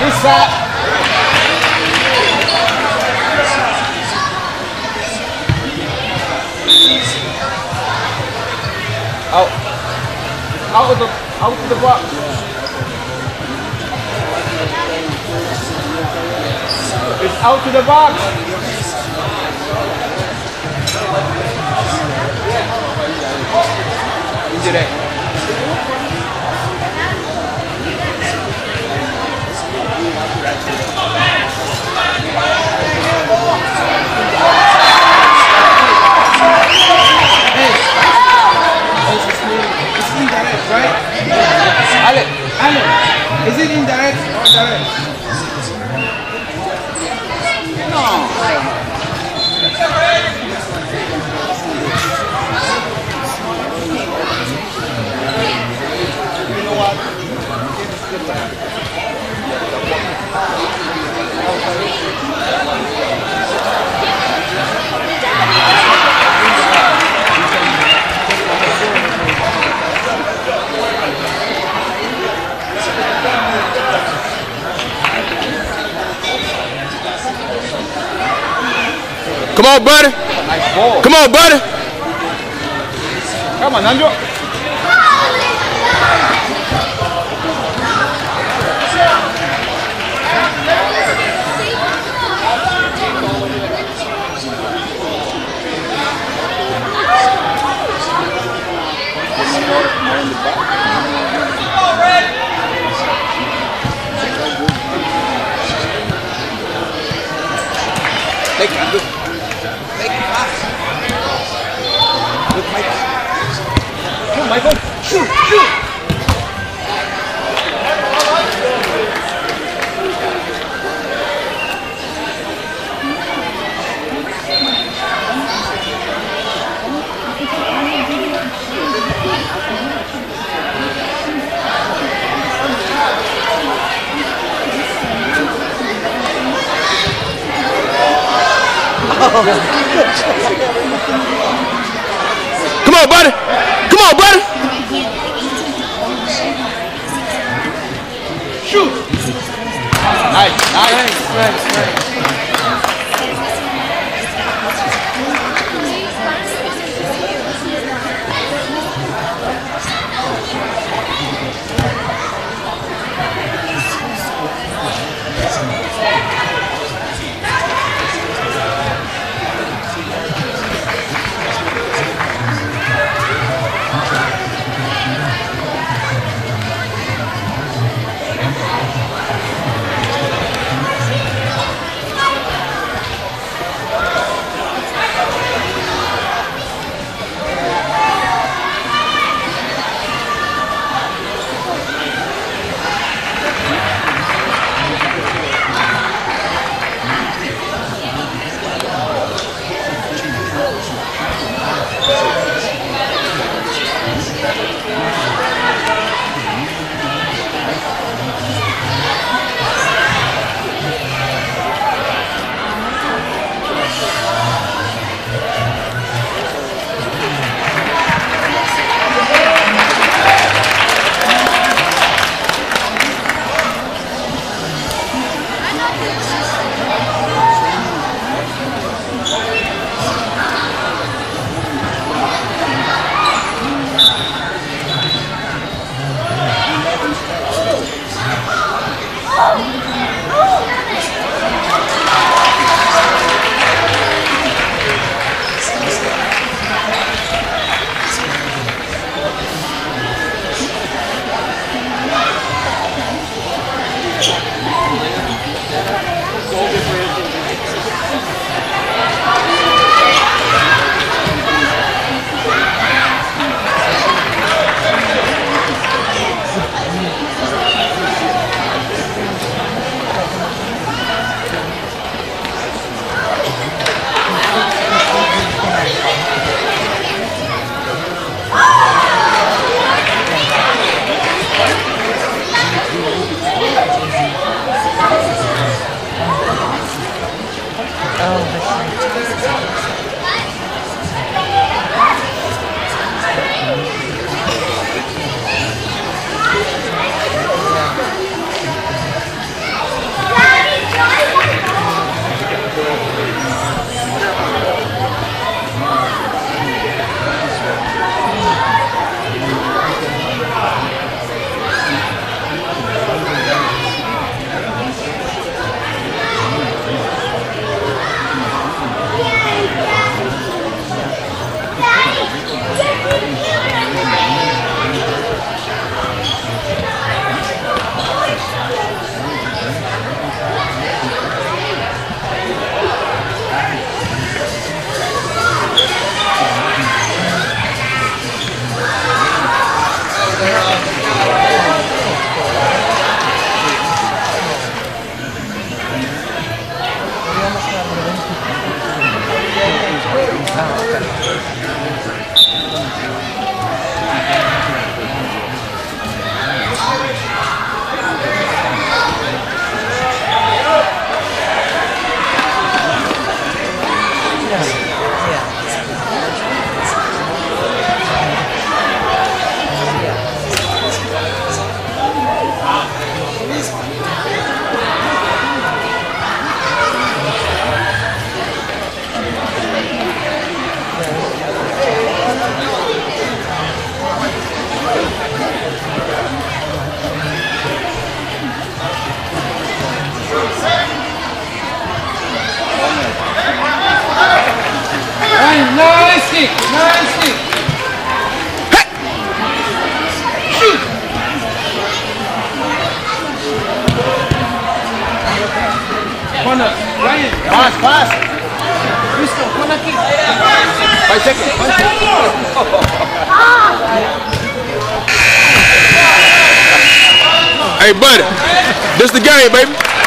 Inside. Out. Out of the out of the box. It's out to the box. Into Come on, buddy. Come on, buddy. Come on, Nando. Take it, Come on, buddy. Come on, buddy. Shoot. Nice, nice. nice, nice. Ryan. Pass, pass. Cristo, pon aquí. Five seconds. Five seconds. Hey, buddy. This the game, baby.